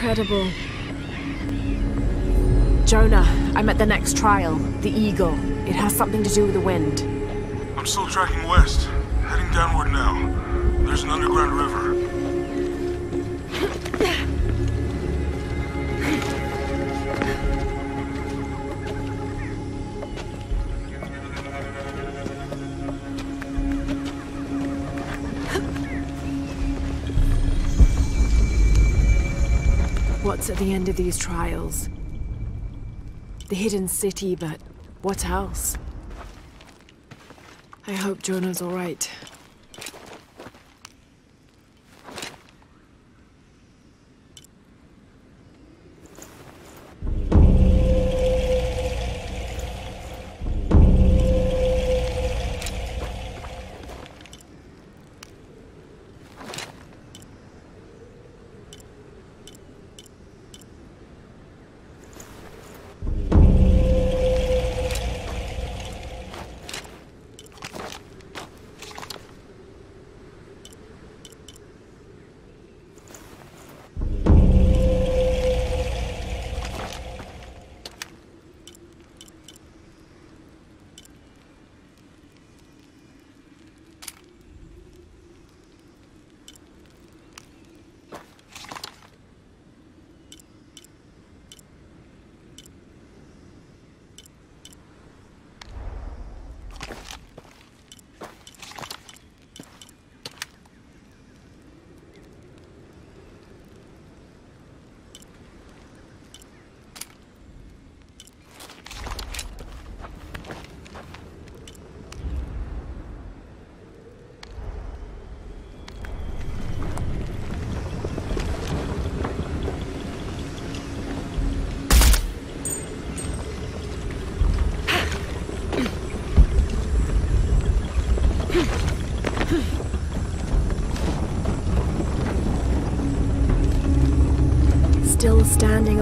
Incredible. Jonah, I'm at the next trial, the Eagle. It has something to do with the wind. I'm still tracking west, heading downward now. There's an underground river. What's at the end of these trials? The hidden city, but what else? I hope Jonah's alright. Still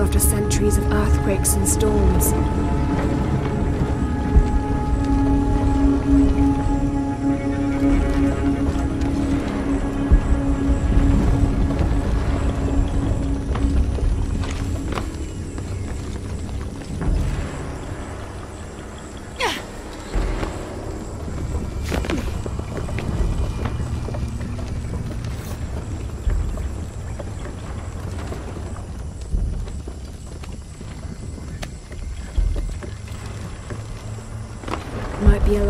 after centuries of earthquakes and storms.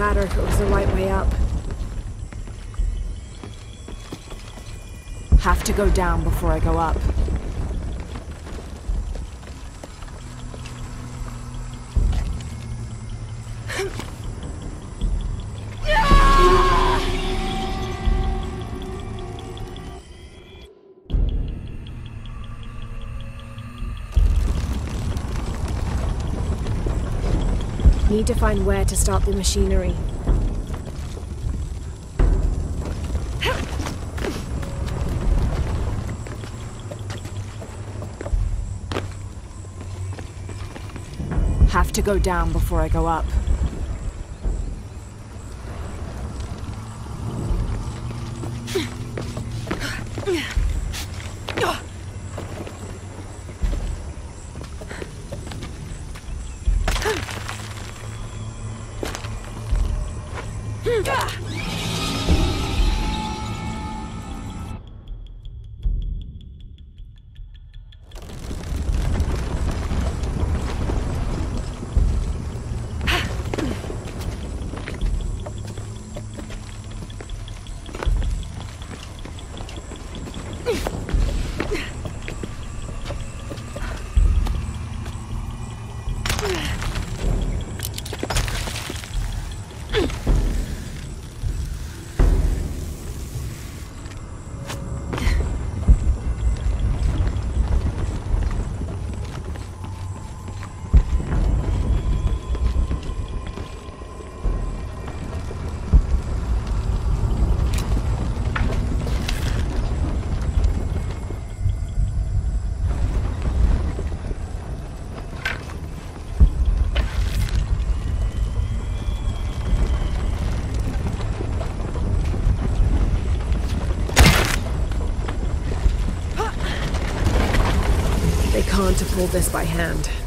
Ladder if it was the right way up. Have to go down before I go up. Need to find where to start the machinery. Have to go down before I go up. Can't afford this by hand.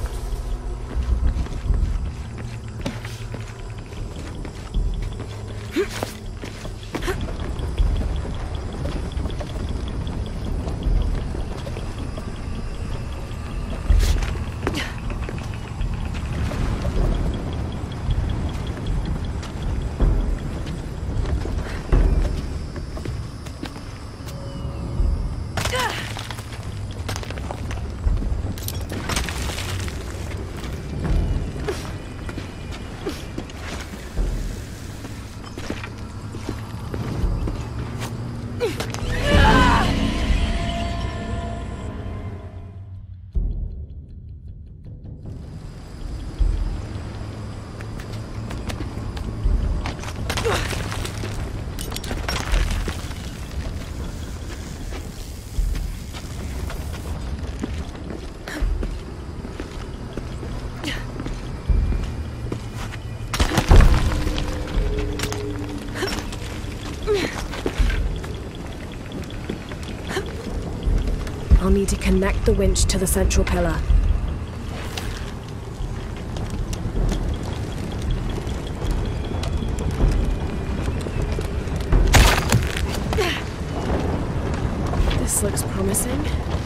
I'll need to connect the winch to the central pillar. This looks promising.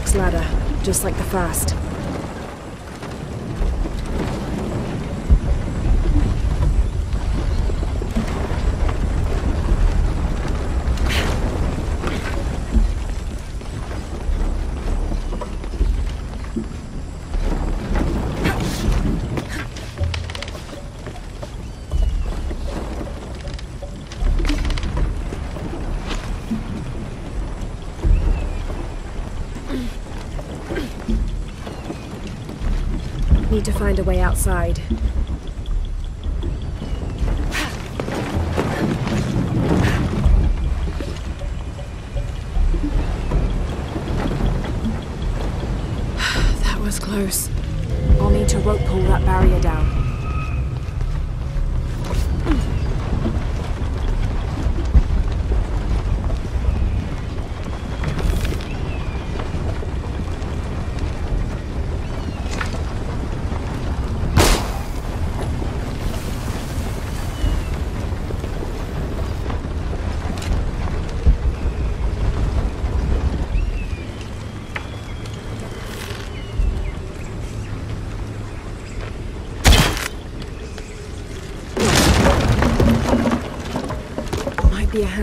Next ladder, just like the first. Find a way outside. that was close. I'll need to rope pull that barrier down.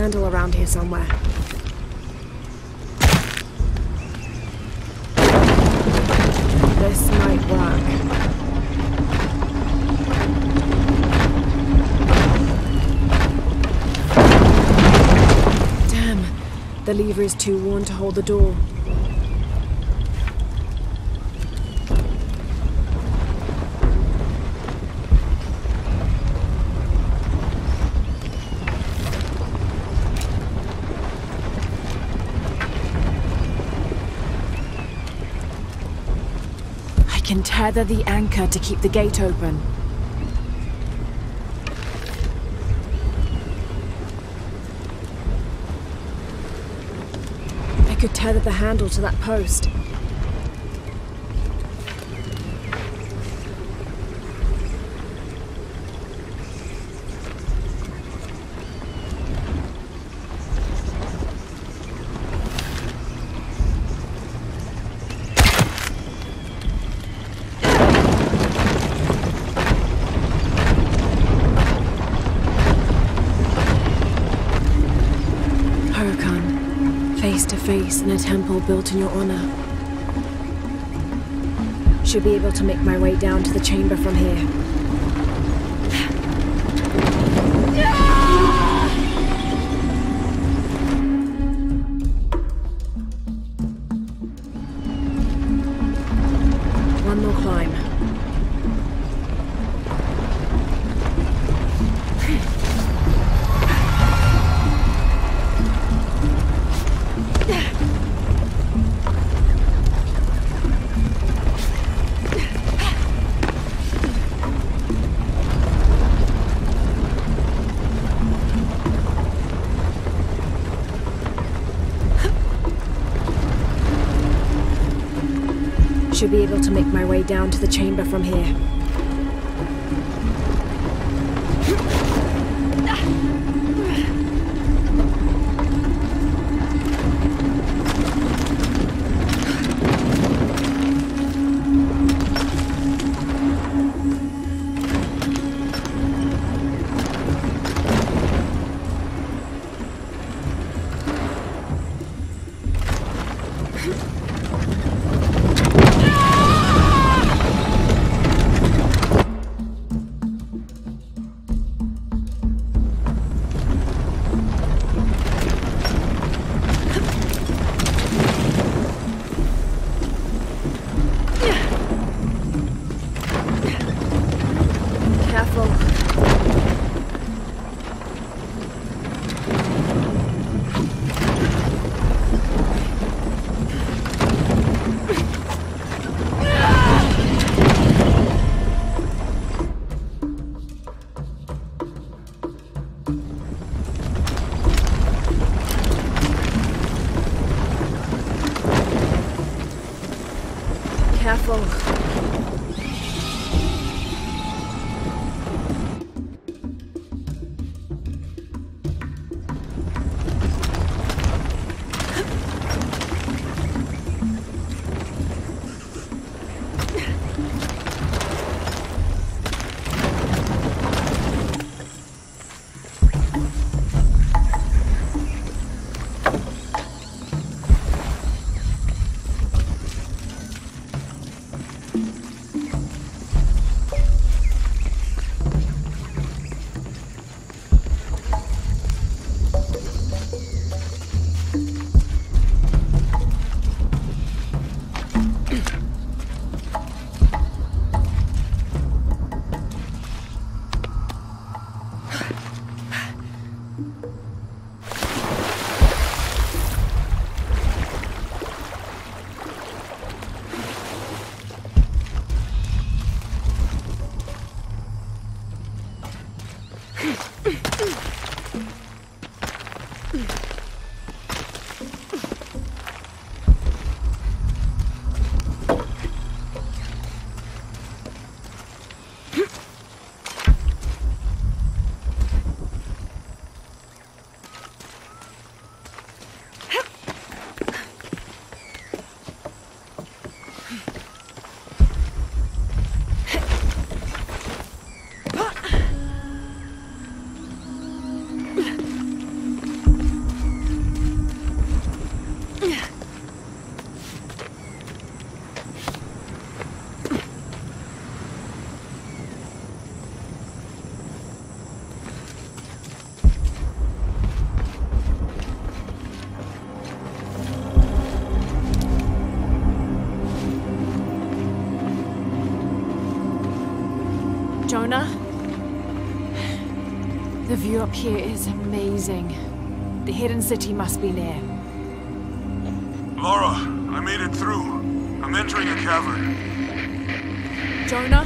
Handle around here somewhere. This might work. Damn, the lever is too worn to hold the door. Can tether the anchor to keep the gate open. I could tether the handle to that post. In a temple built in your honor. Should be able to make my way down to the chamber from here. I should be able to make my way down to the chamber from here. View up here is amazing. The hidden city must be near. Laura, I made it through. I'm entering a cavern. Jonah?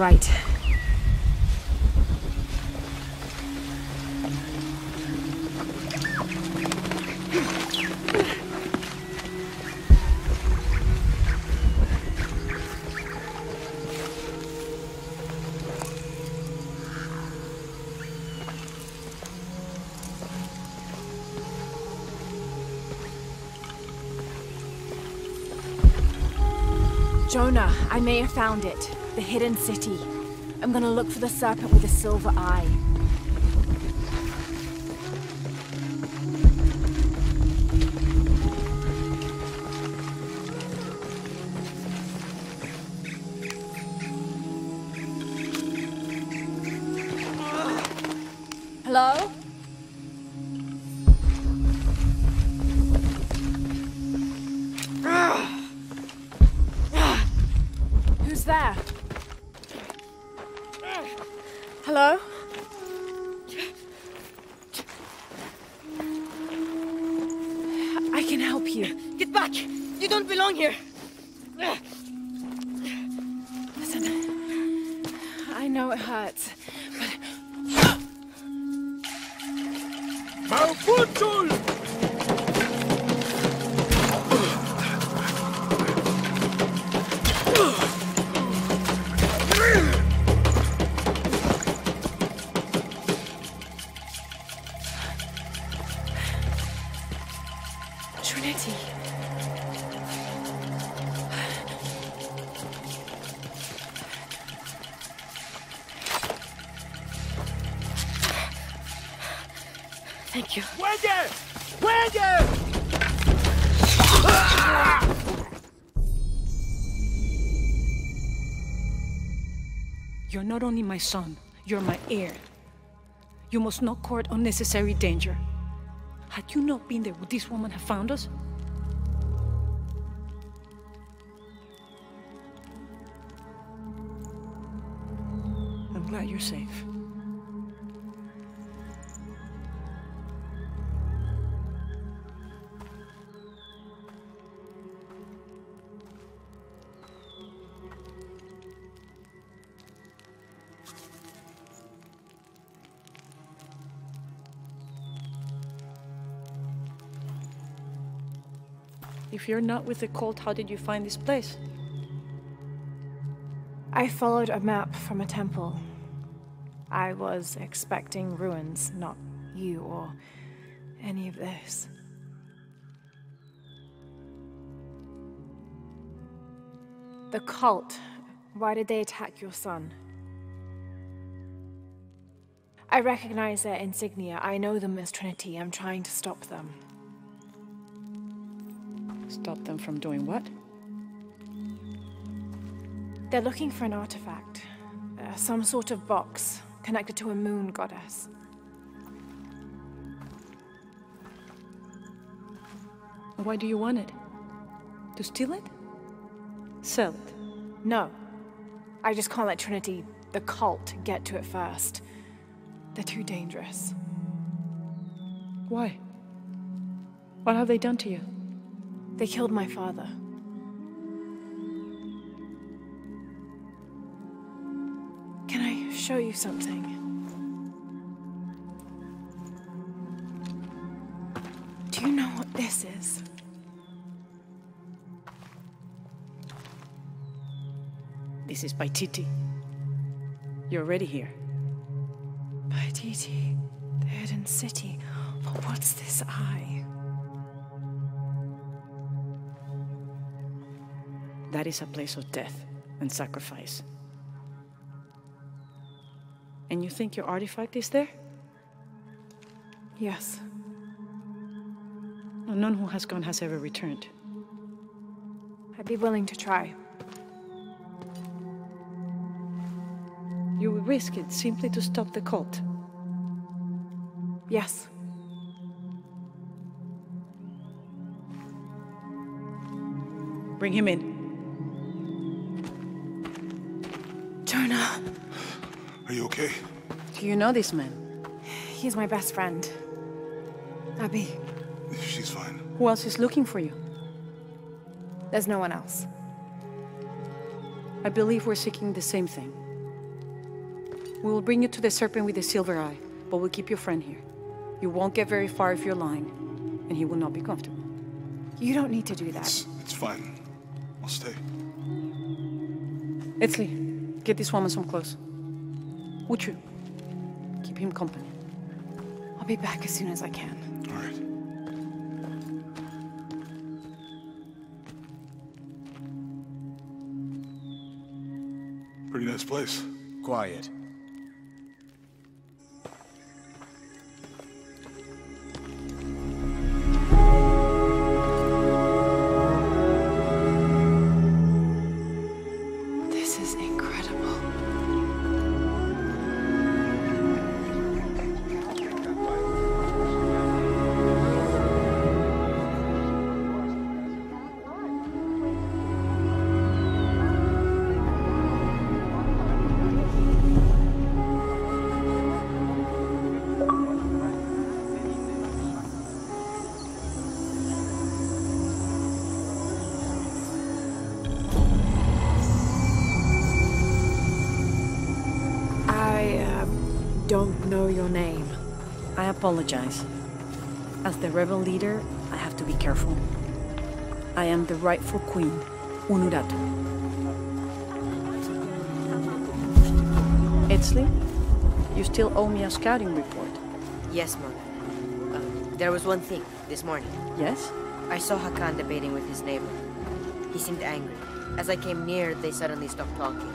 Right. Jonah, I may have found it. The hidden city. I'm gonna look for the serpent with the silver eye. Trinity. Not only my son, you're my heir. You must not court unnecessary danger. Had you not been there, would this woman have found us? I'm glad you're safe. If you're not with the cult, how did you find this place? I followed a map from a temple. I was expecting ruins, not you or any of this. The cult. Why did they attack your son? I recognize their insignia. I know them as Trinity. I'm trying to stop them. Stop them from doing what? They're looking for an artifact. Uh, some sort of box connected to a moon goddess. Why do you want it? To steal it? Sell it? No. I just can't let Trinity, the cult, get to it first. They're too dangerous. Why? What have they done to you? They killed my father. Can I show you something? Do you know what this is? This is Paititi. You're already here. Paititi, the hidden city. But what's this eye? That is a place of death and sacrifice. And you think your artifact is there? Yes. No, none who has gone has ever returned. I'd be willing to try. You would risk it simply to stop the cult. Yes. Bring him in. Are you okay? Do you know this man? he's my best friend. Abby, She's fine. Who else is looking for you? there's no one else. I believe we're seeking the same thing. We will bring you to the serpent with the silver eye, but we'll keep your friend here. You won't get very far if you're lying, and he will not be comfortable. You don't need to do that. It's, it's fine. I'll stay. Etzli, get this woman some clothes. Uchu, keep him company. I'll be back as soon as I can. All right. Pretty nice place. Quiet. Apologize. As the rebel leader, I have to be careful. I am the rightful queen, Unuratu. Etzli, you still owe me a scouting report. Yes, Mother. Uh, there was one thing this morning. Yes? I saw Hakan debating with his neighbor. He seemed angry. As I came near, they suddenly stopped talking.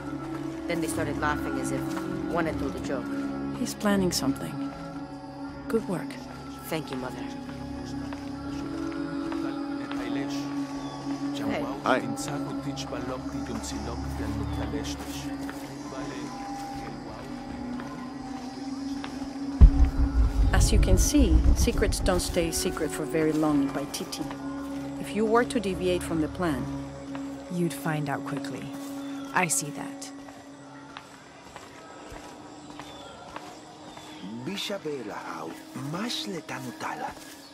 Then they started laughing as if one had told a joke. He's planning something. Good work. Thank you, Mother. Hi. As you can see, secrets don't stay secret for very long in Paititi. If you were to deviate from the plan, You'd find out quickly. I see that.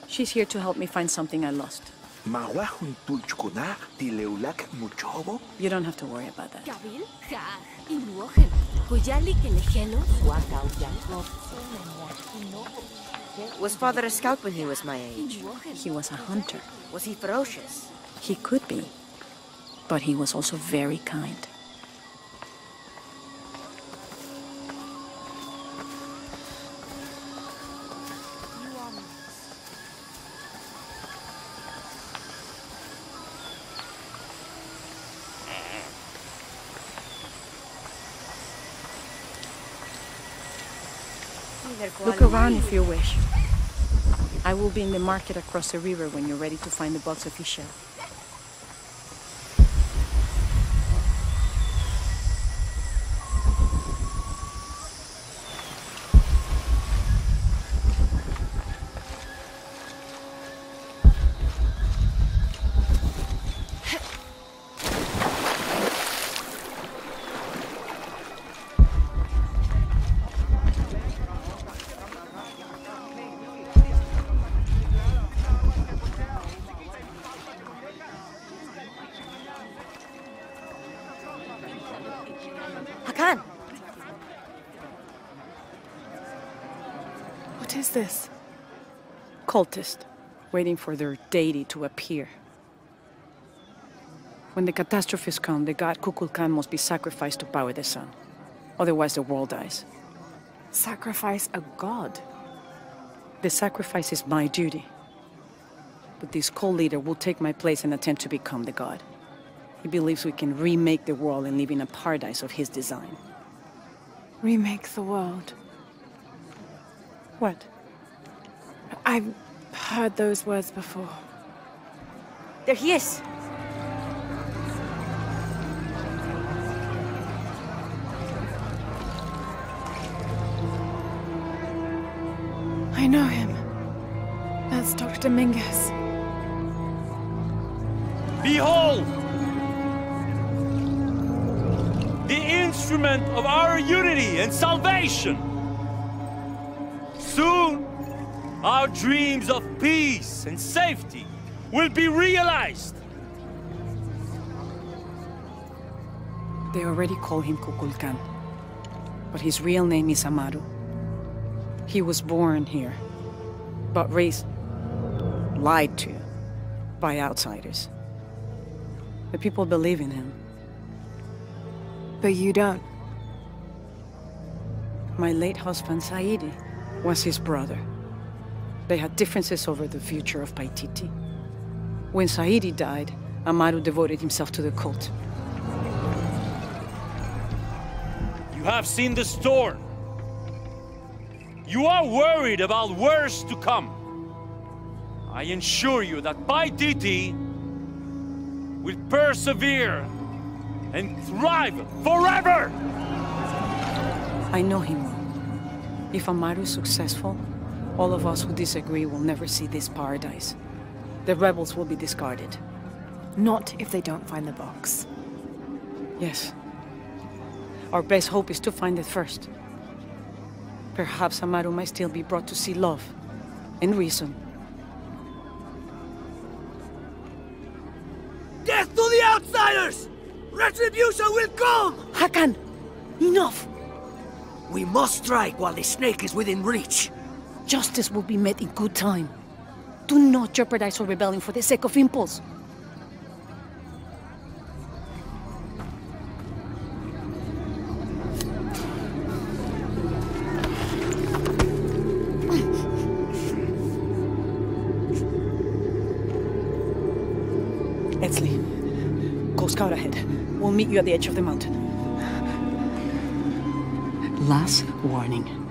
She's here to help me find something I lost. Mawahun tulchkunar tileulak muchobo. You don't have to worry about that. Gabil, ja, inuogen. Kujali kelejelo, wakau yakov. Was father a scout when he was my age? He was a hunter. Was he ferocious? He could be. But he was also very kind. If wish. I will be in the market across the river when you're ready to find the box of Ix Chel. Cultist, waiting for their deity to appear. When the catastrophes come, the god Kukulkan must be sacrificed to power the sun. Otherwise, the world dies. Sacrifice a god? The sacrifice is my duty. But this cult leader will take my place and attempt to become the god. He believes we can remake the world and live in a paradise of his design. Remake the world. What? I've heard those words before. There he is! I know him. That's Dr. Dominguez. Behold! The instrument of our unity and salvation! Dreams of peace and safety will be realized! They already call him Kukulkan. But his real name is Amaru. He was born here, but raised, lied to, by outsiders. The people believe in him. But you don't. My late husband, Saidi, was his brother. They had differences over the future of Paititi. When Saidi died, Amaru devoted himself to the cult. You have seen the storm. You are worried about worse to come. I assure you that Paititi will persevere and thrive forever! I know him. If Amaru is successful, all of us who disagree will never see this paradise. The rebels will be discarded. Not if they don't find the box. Yes. Our best hope is to find it first. Perhaps Amaru might still be brought to see love and reason. Death to the outsiders! Retribution will come! Hakan! Enough! We must strike while the snake is within reach. Justice will be met in good time. Do not jeopardize our rebellion for the sake of impulse. Etzli, go scout ahead. We'll meet you at the edge of the mountain. Last warning.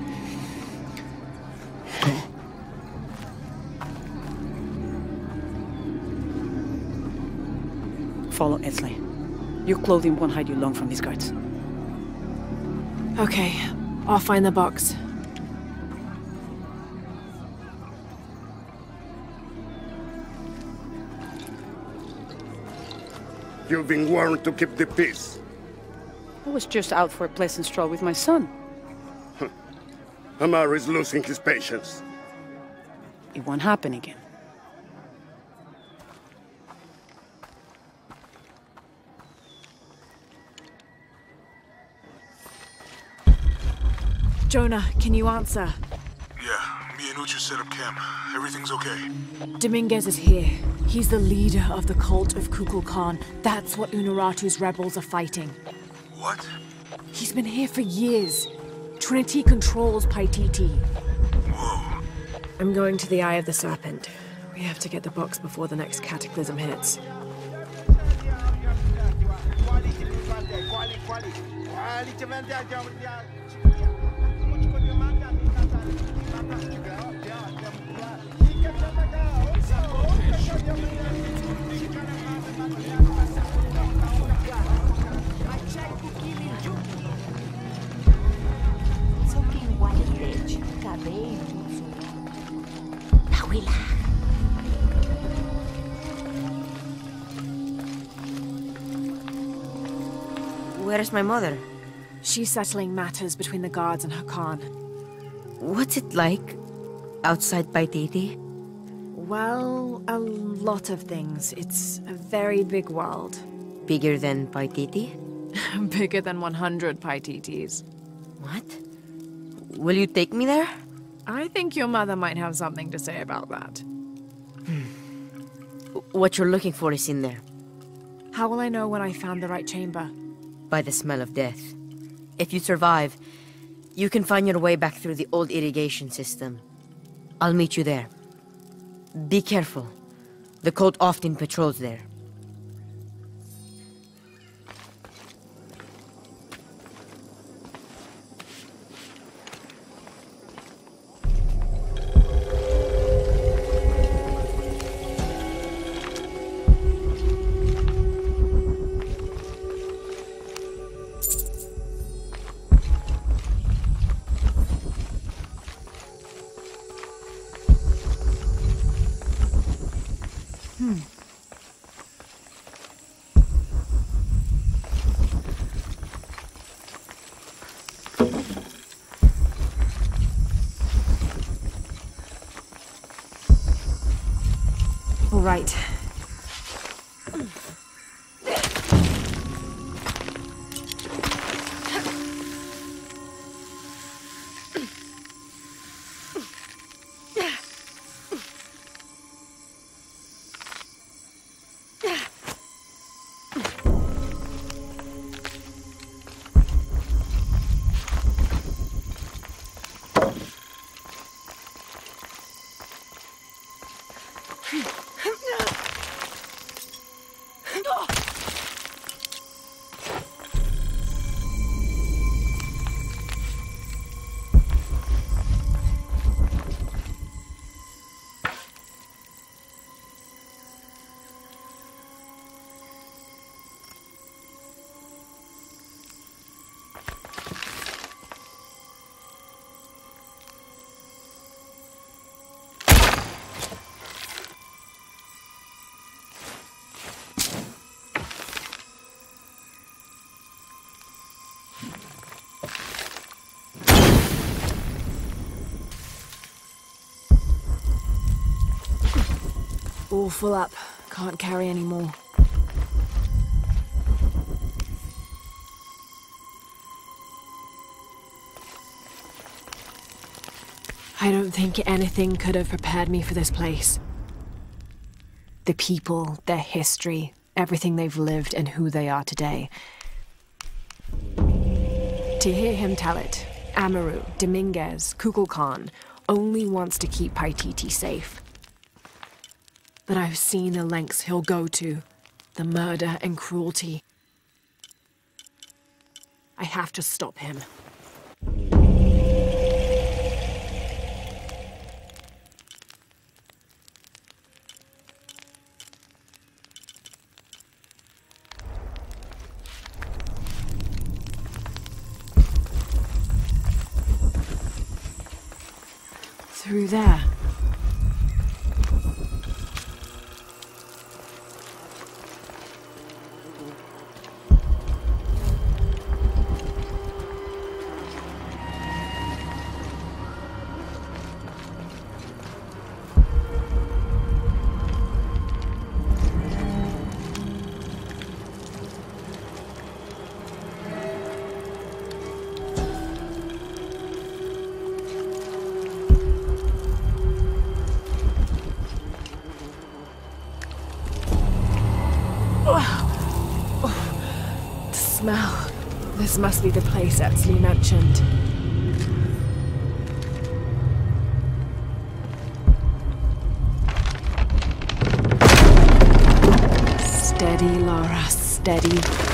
Your clothing won't hide you long from these guards. Okay, I'll find the box. You've been warned to keep the peace. I was just out for a pleasant stroll with my son. Amar is losing his patience. It won't happen again. Jonah, can you answer? Yeah, me Yanucha set up camp. Everything's okay. Dominguez is here. He's the leader of the cult of Kukulkan. That's what Unuratu's rebels are fighting. What? He's been here for years. Trinity controls Paititi. Whoa. I'm going to the Eye of the Serpent. We have to get the box before the next cataclysm hits. Where is my mother? She's settling matters between the guards and Hakan. What's it like outside Paititi? Well, a lot of things. It's a very big world. Bigger than Paititi? Bigger than 100 Paititis. What? Will you take me there? I think your mother might have something to say about that. Hmm. What you're looking for is in there, How will I know when I found the right chamber? by the smell of death. If you survive, you can find your way back through the old irrigation system. I'll meet you there. Be careful. The cult often patrols there. All full up. Can't carry any more. I don't think anything could have prepared me for this place. The people, their history, everything they've lived, and who they are today. To hear him tell it, Amaru, Dominguez, Kukulkan only wants to keep Paititi safe. But I've seen the lengths he'll go to, the murder and cruelty. I have to stop him. Through there. This must be the place Etzli mentioned. Steady, Lara, steady.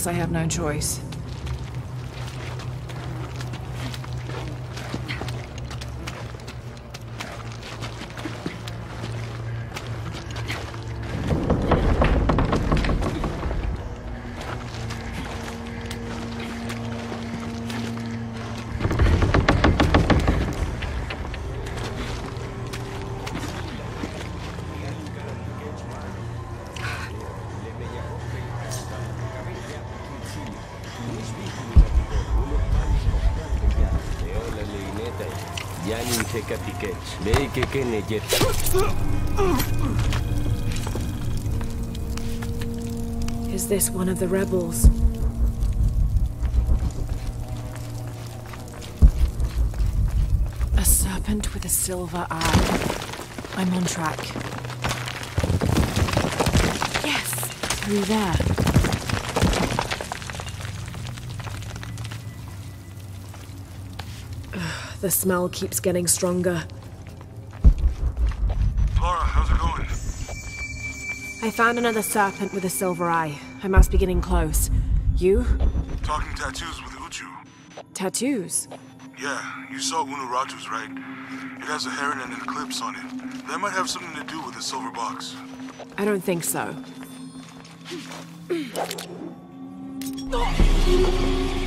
Guess I have no choice. Is this one of the rebels? A serpent with a silver eye. I'm on track. Yes! Through there. The smell keeps getting stronger. Lara, how's it going? I found another serpent with a silver eye. I must be getting close. You? Talking tattoos with Uchu. Tattoos? Yeah, you saw Unuratu's, right? It has a heron and an eclipse on it. That might have something to do with the silver box. I don't think so.